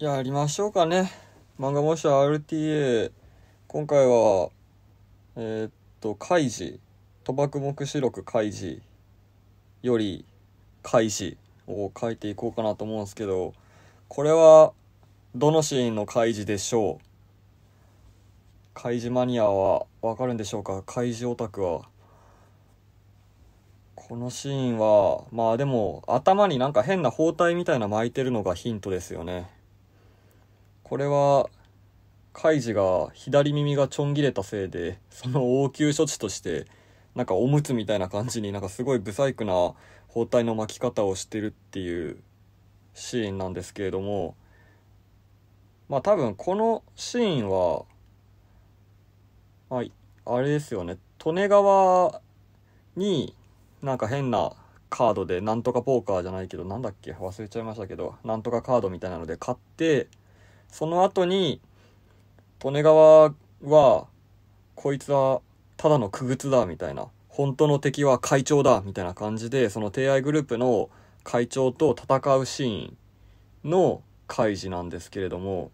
やりましょうかね。漫画模写 RTA。今回は、えーっと、カイジ、賭博目視録カイジより、カイジを書いていこうかなと思うんですけど、これは、どのシーンのカイジでしょう？カイジマニアはわかるんでしょうか？カイジオタクは。このシーンは、まあでも、頭になんか変な包帯みたいな巻いてるのがヒントですよね。これは、カイジが左耳がちょん切れたせいで、その応急処置として、なんかおむつみたいな感じになんかすごい不細工な包帯の巻き方をしてるっていうシーンなんですけれども、まあ多分このシーンは、まあ、あれですよね、利根川になんか変なカードでなんとかポーカーじゃないけどなんだっけ？忘れちゃいましたけどなんとかカードみたいなので買ってその後に利根川はこいつはただの傀儡だみたいな。本当の敵は会長だみたいな感じでその提愛グループの会長と戦うシーンの開示なんですけれども。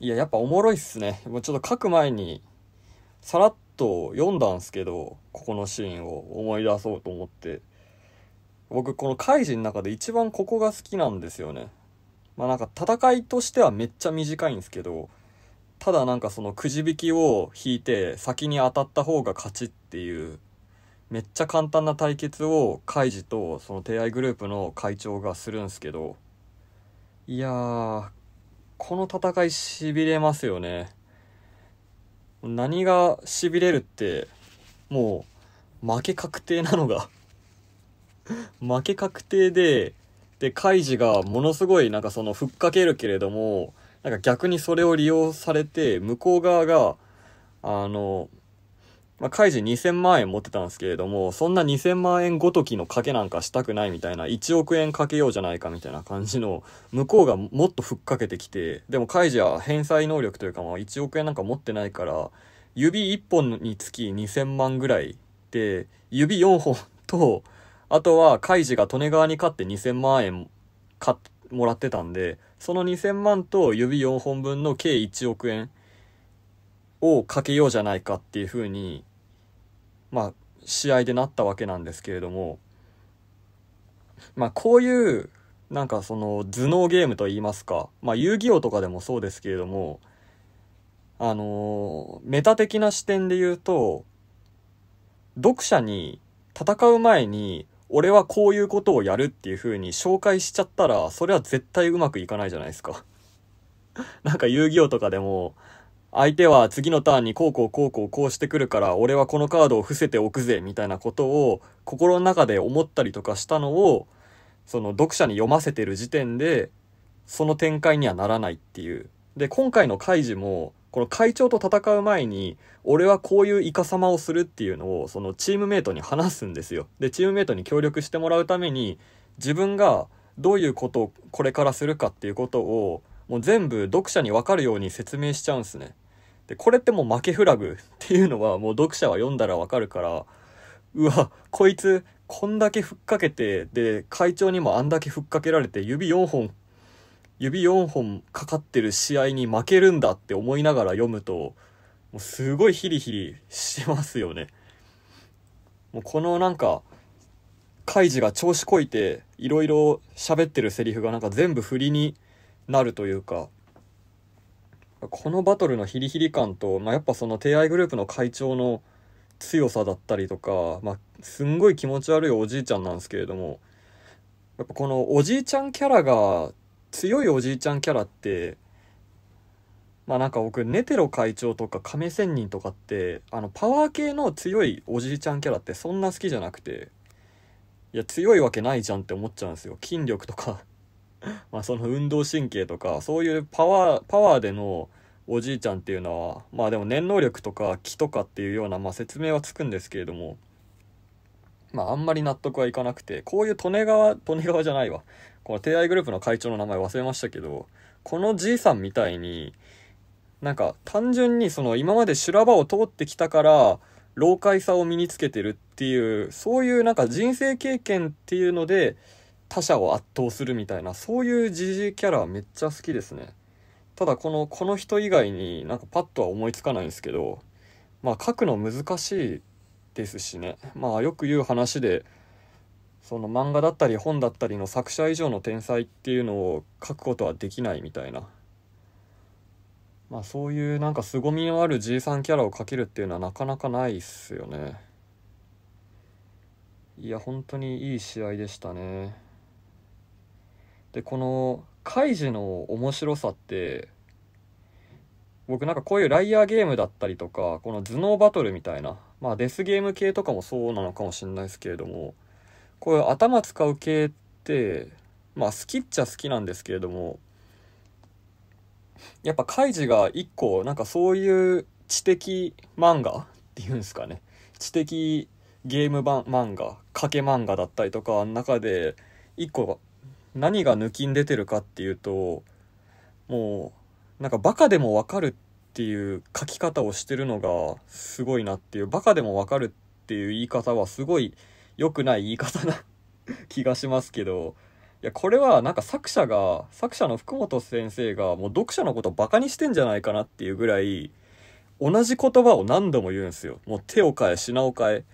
いややっぱおもろいっすね。もうちょっと書く前にさらっと読んだんすけどここのシーンを思い出そうと思って。僕このカイジの中で一番ここが好きなんですよね。まあなんか戦いとしてはめっちゃ短いんですけどただなんかそのくじ引きを引いて先に当たった方が勝ちっていうめっちゃ簡単な対決をカイジとその提愛グループの会長がするんすけどいやーこの戦いしびれますよね。何がしびれるってもう負け確定なのが 負け確定ででカイジがものすごいなんかそのふっかけるけれどもなんか逆にそれを利用されて向こう側があのまあ、カイジ2000万円持ってたんですけれども、そんな2000万円ごときの賭けなんかしたくないみたいな、1億円かけようじゃないかみたいな感じの、向こうがもっとふっかけてきて、でもカイジは返済能力というか、まあ1億円なんか持ってないから、指1本につき2000万ぐらいで、指4本と、あとはカイジが利根川に勝って2000万円かもらってたんで、その2000万と指4本分の計1億円をかけようじゃないかっていう風にまあ試合でなったわけなんですけれどもまあこういうなんかその頭脳ゲームといいますかまあ遊戯王とかでもそうですけれどもあのメタ的な視点で言うと読者に戦う前に俺はこういうことをやるっていう風に紹介しちゃったらそれは絶対うまくいかないじゃないですか。なんか遊戯王とかでも相手は次のターンにこうこうこうこうこうしてくるから俺はこのカードを伏せておくぜみたいなことを心の中で思ったりとかしたのをその読者に読ませてる時点でその展開にはならないっていう。で今回のカイジもこの会長と戦う前に俺はこういうイカサマをするっていうのをそのチームメイトに話すんですよでチームメイトに協力してもらうために自分がどういうことをこれからするかっていうことをもう全部読者に分かるように説明しちゃうんですね。で、これってもう負けフラグっていうのはもう読者は読んだら分かるから、うわ、こいつこんだけふっかけて、で、会長にもあんだけふっかけられて指4本、指4本かかってる試合に負けるんだって思いながら読むと、もうすごいヒリヒリしますよね。もうこのなんか、カイジが調子こいて、いろいろ喋ってるセリフがなんか全部振りになるというか、このバトルのヒリヒリ感と、まあ、やっぱその提愛グループの会長の強さだったりとか、まあ、すんごい気持ち悪いおじいちゃんなんですけれども、やっぱこのおじいちゃんキャラが、強いおじいちゃんキャラって、まあなんか僕、ネテロ会長とか亀仙人とかって、あの、パワー系の強いおじいちゃんキャラってそんな好きじゃなくて、いや、強いわけないじゃんって思っちゃうんですよ。筋力とか まあその運動神経とか、そういうパワー、パワーでのおじいちゃんっていうのは、まあでも念能力とか気とかっていうような、まあ説明はつくんですけれども、まああんまり納得はいかなくて、こういう利根川、利根川じゃないわ。この提愛グループの会長の名前忘れましたけど、このじいさんみたいに、なんか単純にその今まで修羅場を通ってきたから、老快さを身につけてるっていう、そういうなんか人生経験っていうので、他者を圧倒するみたいなそういうジジイキャラめっちゃ好きですね。ただこのこの人以外になんかパッとは思いつかないんですけどまあ書くの難しいですしね。まあよく言う話でその漫画だったり本だったりの作者以上の天才っていうのを書くことはできないみたいな。まあそういうなんか凄みのあるじいさんキャラを描けるっていうのはなかなかないっすよね。いや本当にいい試合でしたね。でこのカイジの面白さって僕なんかこういうライアーゲームだったりとかこの頭脳バトルみたいなまあデスゲーム系とかもそうなのかもしれないですけれどもこういう頭使う系ってまあ好きっちゃ好きなんですけれどもやっぱカイジが一個なんかそういう知的漫画っていうんですかね。知的ゲーム版漫画賭け漫画だったりとかの中で一個何が抜きん出てるかっていうともうなんかバカでもわかるっていう書き方をしてるのがすごいなっていうバカでもわかるっていう言い方はすごい良くない言い方な気がしますけどいやこれはなんか作者が作者の福本先生がもう読者のことバカにしてんじゃないかなっていうぐらい同じ言葉を何度も言うんですよ。もう手を変え品を変え。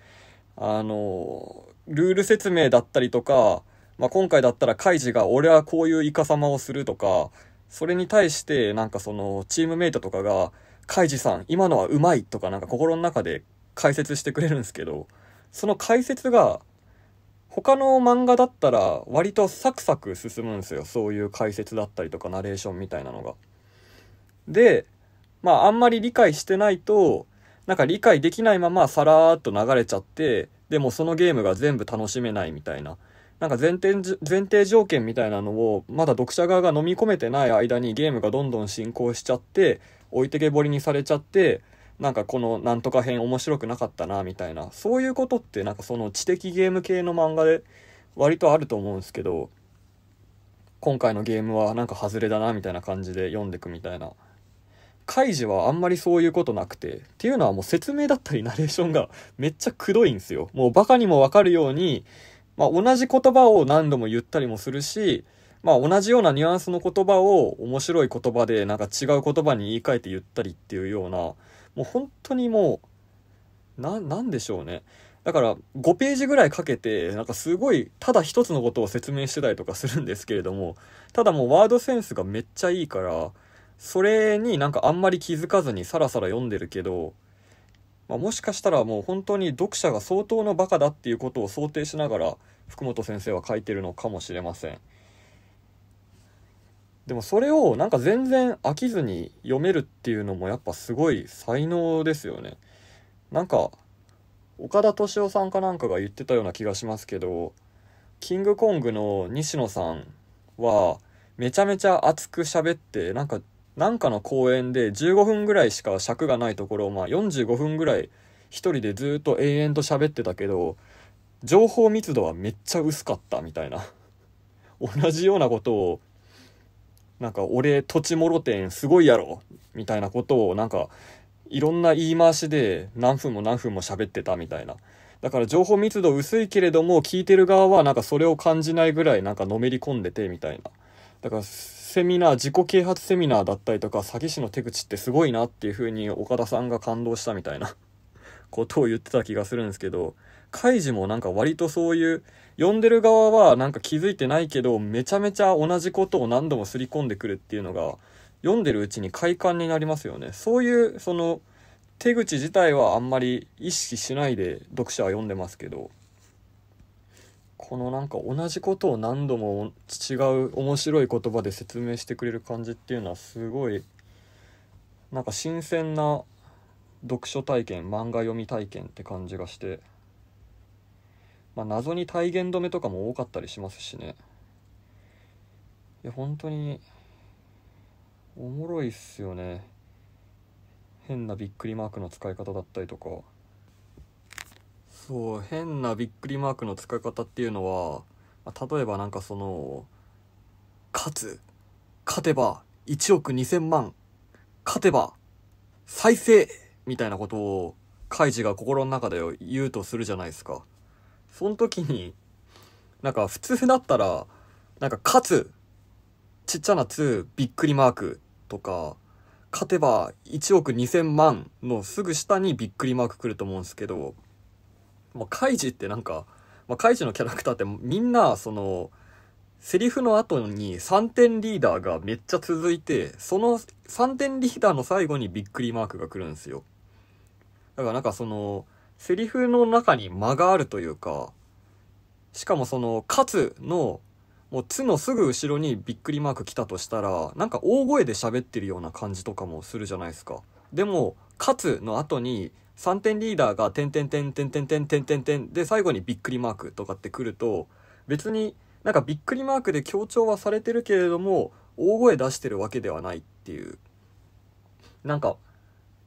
あのルール説明だったりとか、まあ、今回だったらカイジが俺はこういうイカサマをするとかそれに対してなんかそのチームメイトとかが「カイジさん今のはうまい」とかなんか心の中で解説してくれるんですけどその解説が他の漫画だったら割とサクサク進むんですよそういう解説だったりとかナレーションみたいなのが。でまああんまり理解してないとなんか理解できないままさらーっと流れちゃってでもそのゲームが全部楽しめないみたいななんか前提前提条件みたいなのをまだ読者側が飲み込めてない間にゲームがどんどん進行しちゃって置いてけぼりにされちゃってなんかこのなんとか編面白くなかったなみたいな。そういうことってなんかその知的ゲーム系の漫画で割とあると思うんですけど今回のゲームはなんか外れだなみたいな感じで読んでくみたいな。カイジはあんまりそういうことなくてっていうのはもう説明だったりナレーションが めっちゃくどいんですよ。もうバカにもわかるようにまあ同じ言葉を何度も言ったりもするしまあ同じようなニュアンスの言葉を面白い言葉でなんか違う言葉に言い換えて言ったりっていうようなもう本当にもう、な、なんでしょうね。だから5ページぐらいかけて、なんかすごい、ただ一つのことを説明してたりとかするんですけれども、ただもうワードセンスがめっちゃいいから、それになんかあんまり気づかずにさらさら読んでるけど、まあ、もしかしたらもう本当に読者が相当のバカだっていうことを想定しながら福本先生は書いてるのかもしれません。でもそれをなんか全然飽きずに読めるっていうのもやっぱすごい才能ですよね。なんか岡田敏夫さんかなんかが言ってたような気がしますけどキングコングの西野さんはめちゃめちゃ熱く喋ってなんかなんかの公演で15分ぐらいしか尺がないところをまあ45分ぐらい一人でずっと永遠と喋ってたけど情報密度はめっちゃ薄かったみたいな 同じようなことをなんか俺土地もろてんすごいやろみたいなことをなんかいろんな言い回しで何分も何分も喋ってたみたいな。だから情報密度薄いけれども聞いてる側はなんかそれを感じないぐらいなんかのめり込んでてみたいな。だからセミナー、自己啓発セミナーだったりとか詐欺師の手口ってすごいなっていう風に岡田さんが感動したみたいなことを言ってた気がするんですけど、カイジもなんか割とそういう、読んでる側はなんか気づいてないけど、めちゃめちゃ同じことを何度も刷り込んでくるっていうのが、読んでるうちに快感になりますよね。そういう、その、手口自体はあんまり意識しないで読者は読んでますけど、このなんか同じことを何度も違う面白い言葉で説明してくれる感じっていうのはすごいなんか新鮮な読書体験漫画読み体験って感じがしてまあ謎に体言止めとかも多かったりしますしね。いや本当におもろいっすよね。変なびっくりマークの使い方だったりとか。そう変なびっくりマークの使い方っていうのは、まあ、例えばなんかその勝つ。勝てば1億2000万。勝てば再生みたいなことをカイジが心の中で言うとするじゃないですか。その時に、なんか普通だったら、なんか勝つ、ちっちゃな2、びっくりマークとか、勝てば1億2000万のすぐ下にびっくりマーク来ると思うんですけど、まあ、カイジってなんか、まあ、カイジのキャラクターってみんな、その、セリフの後に3点リーダーがめっちゃ続いて、その3点リーダーの最後にびっくりマークが来るんですよ。だからなんかその、セリフの中に間があるというか、しかもその、勝つの、もう、つのすぐ後ろにびっくりマーク来たとしたら、なんか大声で喋ってるような感じとかもするじゃないですか。でも、勝つの後に、3点リーダーが、てんてんてんてんてんてんてんてんてんで、最後にびっくりマークとかって来ると、別になんかびっくりマークで強調はされてるけれども、大声出してるわけではないっていう。なんか、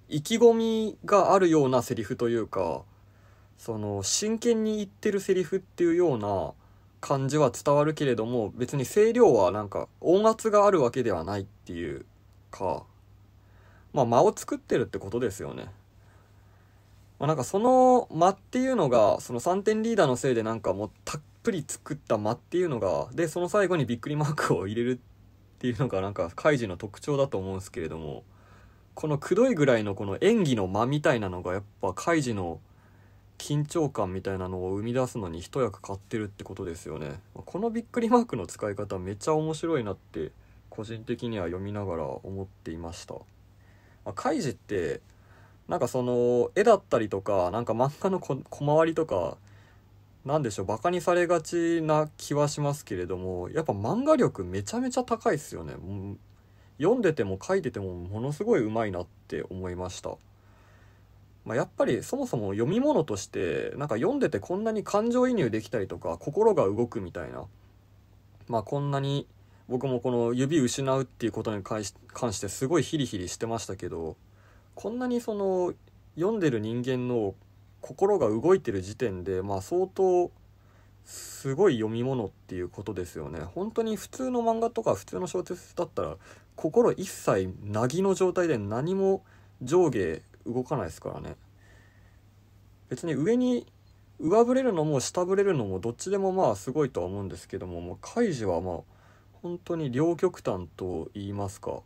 意気込みがあるようなセリフというか、その、真剣に言ってるセリフっていうような感じは伝わるけれども、別に声量はなんか音圧があるわけではないっていうか、まあ間を作ってるってことですよね。まあ、なんかその間っていうのが、その3点リーダーのせいでなんかもうたっぷり作った間っていうのが、で、その最後にびっくりマークを入れるっていうのがなんかカイジの特徴だと思うんですけれども、このくどいぐらいのこの演技の間みたいなのがやっぱカイジの緊張感みたいなのを生み出すのに一役買ってるってことですよね。このびっくりマークの使い方めっちゃ面白いなって個人的には読みながら思っていました。カイジってなんかその絵だったりとかなんか漫画の小回りとかなんでしょうバカにされがちな気はしますけれどもやっぱ漫画力めちゃめちゃ高いっすよね読んでても書いててもものすごい上手いなって思いました、まあ、やっぱりそもそも読み物としてなんか読んでてこんなに感情移入できたりとか心が動くみたいな。まあこんなに僕もこの指失うっていうことに関してすごいヒリヒリしてましたけどこんなにその読んでる人間の心が動いてる時点でまあ相当すごい読み物っていうことですよね。本当に普通の漫画とか普通の小説だったら心一切なぎの状態で何も上下動かないですからね別に上に上振れるのも下振れるのもどっちでもまあすごいとは思うんですけどももうカイジはまあ本当に両極端と言いますか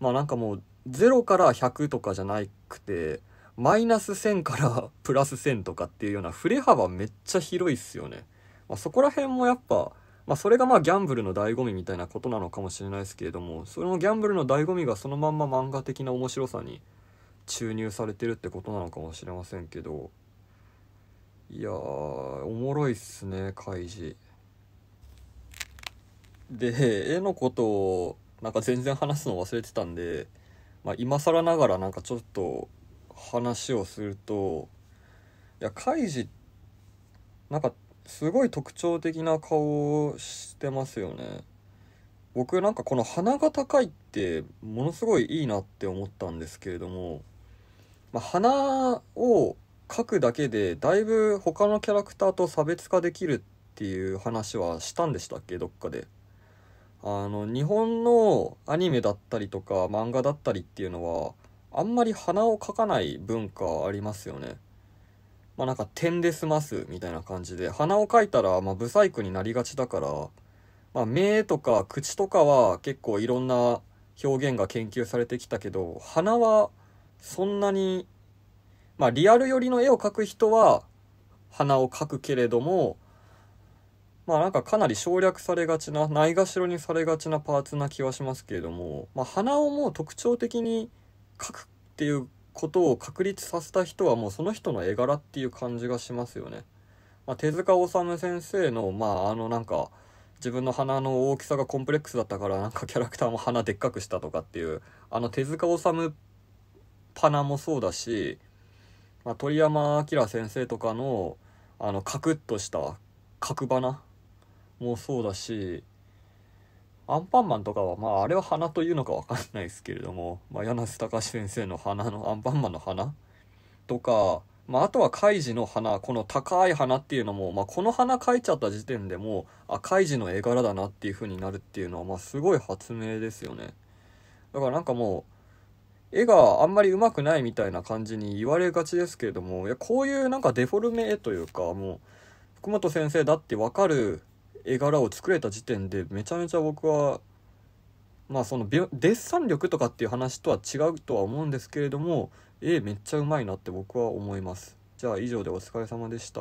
まあなんかもう0から100とかじゃなくて、マイナス1000からプラス1000とかっていうような振れ幅めっちゃ広いっすよね。まあ、そこら辺もやっぱ、まあ、それがまあギャンブルの醍醐味みたいなことなのかもしれないですけれども、そのギャンブルの醍醐味がそのまんま漫画的な面白さに注入されてるってことなのかもしれませんけど、いや、おもろいっすね、カイジ。で、絵のことをなんか全然話すの忘れてたんで、まあ、今更ながらなんかちょっと話をするといやカイジなんかすごい特徴的な顔をしてますよね。僕なんかこの鼻が高いってものすごいいいなって思ったんですけれども、まあ、鼻を描くだけでだいぶ他のキャラクターと差別化できるっていう話はしたんでしたっけ？どっかで。あの日本のアニメだったりとか漫画だったりっていうのはあんまり鼻を描かない文化ありますよね。まあなんか点で済ますみたいな感じで鼻を描いたらまあブサイクになりがちだからまあ目とか口とかは結構いろんな表現が研究されてきたけど鼻はそんなにまあリアル寄りの絵を描く人は鼻を描くけれどもまあなんかかなり省略されがちな、ないがしろにされがちなパーツな気はしますけれども、まあ鼻をもう特徴的に描くっていうことを確立させた人はもうその人の絵柄っていう感じがしますよね。まあ、手塚治虫先生の、まああのなんか、自分の鼻の大きさがコンプレックスだったからなんかキャラクターも鼻でっかくしたとかっていう、あの手塚治虫パナもそうだし、まあ、鳥山明先生とかのあのカクッとした角鼻もそうだしアンパンマンとかはまああれは花というのかわかんないですけれども、まあ、柳瀬隆先生の花のアンパンマンの花とか、まあ、あとはカイジの花この高い花っていうのも、まあ、この花描いちゃった時点でもあカイジの絵柄だなっていう風になるっていうのは、まあ、すごい発明ですよね。だからなんかもう絵があんまり上手くないみたいな感じに言われがちですけれどもいやこういうなんかデフォルメ絵というかもう福本先生だって分かる絵柄を作れた時点でめちゃめちゃ僕はまあそのデッサン力とかっていう話とは違うとは思うんですけれども絵めっちゃうまいなって僕は思います。じゃあ以上でお疲れ様でした。